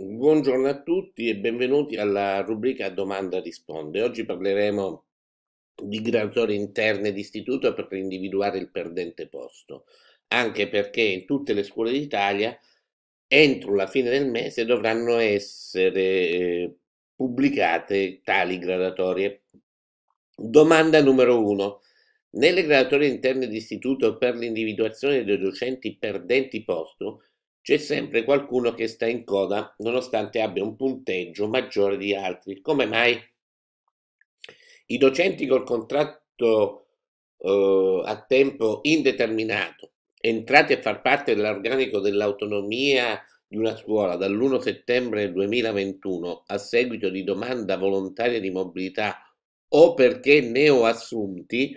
Buongiorno a tutti e benvenuti alla rubrica Domanda risponde. Oggi parleremo di graduatorie interne d'istituto per individuare il perdente posto, anche perché in tutte le scuole d'Italia entro la fine del mese dovranno essere eh, pubblicate tali graduatorie. Domanda numero 1. Nelle graduatorie interne d'istituto per l'individuazione dei docenti perdenti posto c'è sempre qualcuno che sta in coda nonostante abbia un punteggio maggiore di altri. Come mai? I docenti col contratto eh, a tempo indeterminato, entrati a far parte dell'organico dell'autonomia di una scuola dall'1 settembre 2021 a seguito di domanda volontaria di mobilità o perché neoassunti,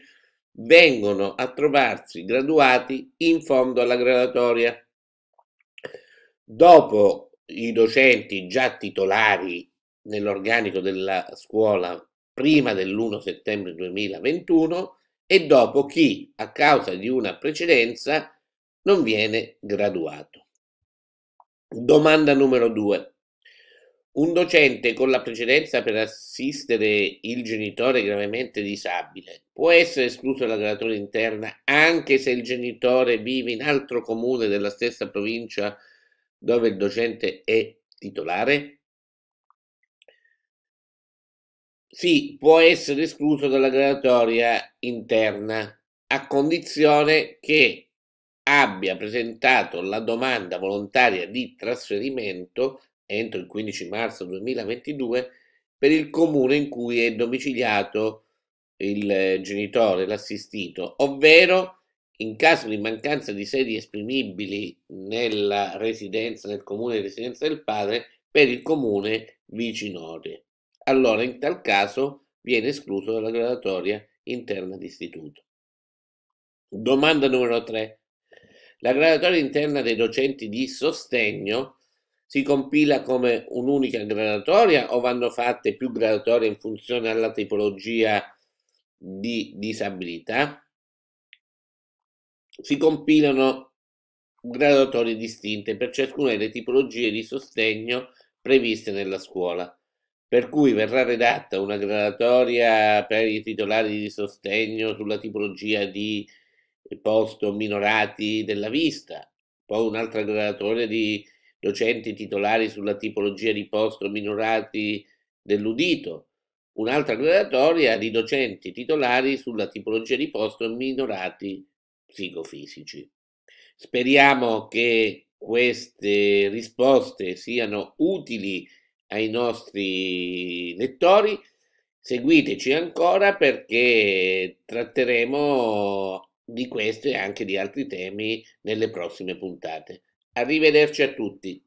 vengono a trovarsi graduati in fondo alla gradatoria. Dopo i docenti già titolari nell'organico della scuola prima dell'1 settembre 2021 e dopo chi a causa di una precedenza non viene graduato. Domanda numero 2. Un docente con la precedenza per assistere il genitore gravemente disabile può essere escluso dalla graduatoria interna anche se il genitore vive in altro comune della stessa provincia dove il docente è titolare? Sì, può essere escluso dalla graduatoria interna a condizione che abbia presentato la domanda volontaria di trasferimento entro il 15 marzo 2022 per il comune in cui è domiciliato il genitore, l'assistito, ovvero in caso di mancanza di sedi esprimibili nella residenza, nel comune di residenza del padre, per il comune vicinore. Allora in tal caso viene escluso dalla gradatoria interna d'istituto. Domanda numero 3. La gradatoria interna dei docenti di sostegno si compila come un'unica gradatoria o vanno fatte più gradatorie in funzione alla tipologia di disabilità? Si compilano gradatorie distinte per ciascuna delle tipologie di sostegno previste nella scuola, per cui verrà redatta una gradatoria per i titolari di sostegno sulla tipologia di posto minorati della vista, poi un'altra gradatoria di docenti titolari sulla tipologia di posto minorati dell'udito, un'altra gradatoria di docenti titolari sulla tipologia di posto minorati psicofisici. Speriamo che queste risposte siano utili ai nostri lettori. Seguiteci ancora perché tratteremo di questo e anche di altri temi nelle prossime puntate. Arrivederci a tutti.